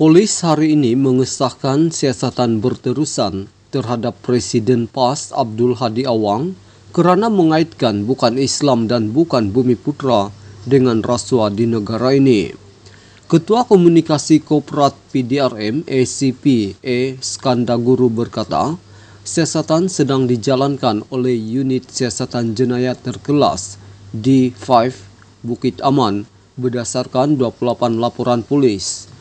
Polis hari ini mengesahkan siasatan berterusan terhadap Presiden PAS Abdul Hadi Awang kerana mengaitkan bukan Islam dan bukan Bumi Putra dengan rasuah di negara ini. Ketua Komunikasi Korporat PDRM ACP E Skandaguru berkata, siasatan sedang dijalankan oleh unit siasatan jenayah terkelas D5 Bukit Aman berdasarkan 28 laporan polis.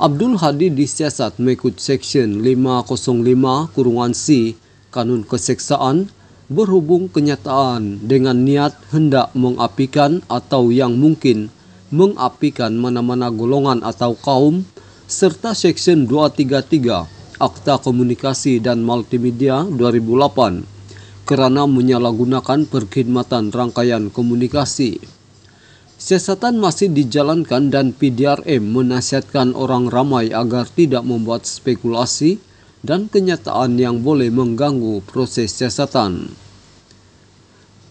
Abdul Hadi disiasat mengikut Seksyen 505 kurungan C Kanun Keseksaan berhubung kenyataan dengan niat hendak mengapikan atau yang mungkin mengapikan mana-mana golongan atau kaum serta Seksyen 233 Akta Komunikasi dan Multimedia 2008 kerana menyalahgunakan perkhidmatan rangkaian komunikasi. Siasatan masih dijalankan dan PDRM menasihatkan orang ramai agar tidak membuat spekulasi dan kenyataan yang boleh mengganggu proses siasatan.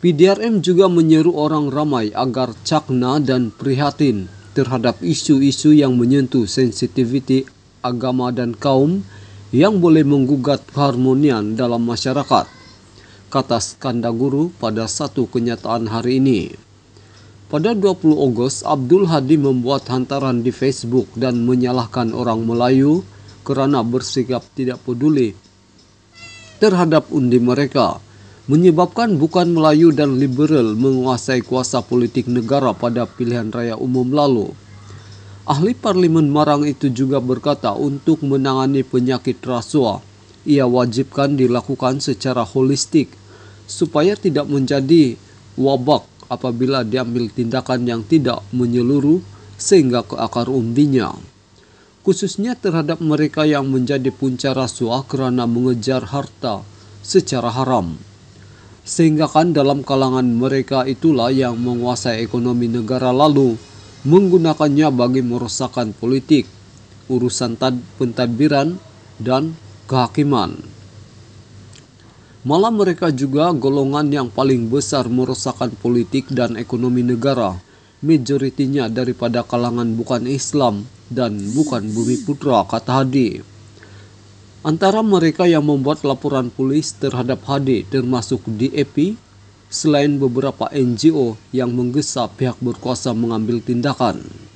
PDRM juga menyeru orang ramai agar cakna dan prihatin terhadap isu-isu yang menyentuh sensitiviti agama dan kaum yang boleh menggugat keharmonian dalam masyarakat, kata Skandaguru pada satu kenyataan hari ini. Pada 20 Ogos, Abdul Hadi membuat hantaran di Facebook dan menyalahkan orang Melayu kerana bersikap tidak peduli terhadap undi mereka menyebabkan bukan Melayu dan liberal menguasai kuasa politik negara pada pilihan raya umum lalu. Ahli Parlimen Marang itu juga berkata untuk menangani penyakit rasuah, ia wajibkan dilakukan secara holistik supaya tidak menjadi wabak apabila diambil tindakan yang tidak menyeluruh sehingga ke akar umbinya. Khususnya terhadap mereka yang menjadi punca rasuah kerana mengejar harta secara haram sehingga kan dalam kalangan mereka itulah yang menguasai ekonomi negara lalu menggunakannya bagi merosakkan politik, urusan tad pentadbiran, dan kehakiman. Malah mereka juga golongan yang paling besar merosakkan politik dan ekonomi negara, majoritinya daripada kalangan bukan Islam dan bukan bumi putra, kata Hadi. Antara mereka yang membuat laporan polis terhadap HD termasuk DAP, selain beberapa NGO yang menggesa pihak berkuasa mengambil tindakan.